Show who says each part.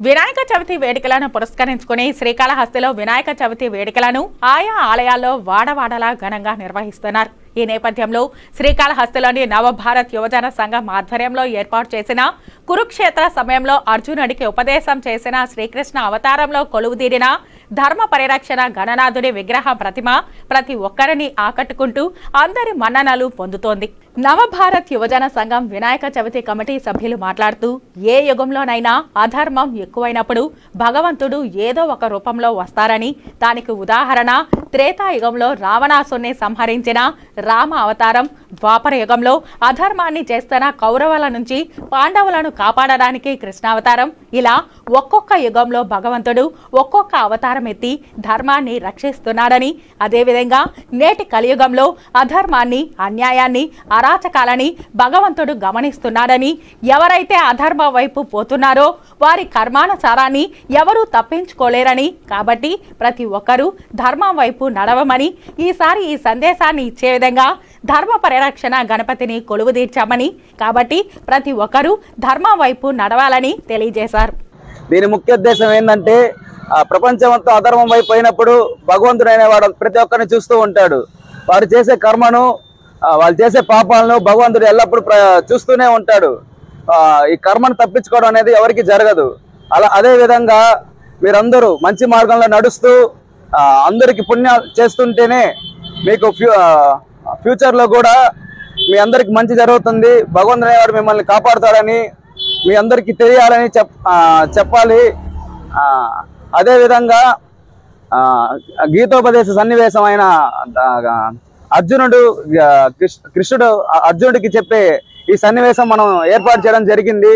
Speaker 1: వినాయక చవితి వేడుకలను పురస్కరించుకుని శ్రీకాళహస్తిలో వినాయక చవితి వేడుకలను ఆయా ఆలయాల్లో వాడవాడలా ఘనంగా నిర్వహిస్తున్నారు. ఈ నేపథ్యంలో శ్రీకాళహస్తిలోని నవభారత్ యువజన సంఘం ఆధ్వర్యంలో ఏర్పాటు చేసిన కురుక్షేత్ర సమయంలో అర్జునుడికి ఉపదేశం చేసిన శ్రీకృష్ణ అవతారంలో కొలువుదీరిన ధర్మ పరిరక్షణ గణనాథుడి విగ్రహ ప్రతిమ ప్రతి ఒక్కరిని ఆకట్టుకుంటూ అందరి మన్ననలు పొందుతోంది. నవభారత్ యువజన సంఘం వినాయక చవితి కమిటీ సభ్యులు మాట్లాడుతూ ఏ యుగంలోనైనా అధర్మం ఎక్కువైనప్పుడు భగవంతుడు ఏదో ఒక రూపంలో వస్తారని దానికి ఉదాహరణ త్రేతాయుగంలో రావణాసుని సంహరించిన రామ అవతారం ద్వాపర యుగంలో అధర్మాన్ని చేస్తున్న కౌరవుల నుంచి పాండవులను కాపాడడానికి కృష్ణావతారం. ఇలా ఒక్కొక్క యుగంలో భగవంతుడు ఒక్కొక్క అవతారం ఎత్తి ధర్మాన్ని రక్షిస్తున్నాడని అదేవిధంగా నేటి కలియుగంలో అధర్మాన్ని అన్యాయాన్ని అరాచకాలని భగవంతుడు గమనిస్తున్నాడని ఎవరైతే అధర్మ వైపు పోతున్నారో వారి కర్మానుసారాన్ని ఎవరూ తప్పించుకోలేరని కాబట్టి ప్రతి ఒక్కరూ ధర్మం వైపు నడవమని ఈసారి ఈ సందేశాన్ని ఇచ్చే విధంగా ధర్మ పరిరక్షణ గణపతిని కొలువుదీర్చామని కాబట్టి ప్రతి ఒక్కరూ ధర్మం వైపు నడవాలని తెలియజేశారు.
Speaker 2: దీని ముఖ్య ఉద్దేశం ఏంటంటే ప్రపంచం అంతా అధర్మం వైపు అయినప్పుడు భగవంతుడు అనేవాడు ప్రతి ఒక్కరిని చూస్తూ ఉంటాడు. వారు చేసే కర్మను వాళ్ళు చేసే పాపాలను భగవంతుడు ఎల్లప్పుడూ చూస్తూనే ఉంటాడు. ఈ కర్మను తప్పించుకోవడం అనేది ఎవరికి జరగదు. అలా అదే విధంగా మీరందరూ మంచి మార్గంలో నడుస్తూ అందరికి పుణ్యాలు చేస్తుంటేనే మీకు ఫ్యూ ఫ్యూచర్లో కూడా మీ అందరికి మంచి జరుగుతుంది. భగవంతుడు అనేవాడు మిమ్మల్ని కాపాడుతాడని మీ అందరికి తెలియాలని చెప్ చెప్పాలి. అదేవిధంగా గీతోపదేశ సన్నివేశం అయిన అర్జునుడు కృష్ణుడు అర్జునుడికి చెప్పే ఈ సన్నివేశం మనం ఏర్పాటు చేయడం జరిగింది.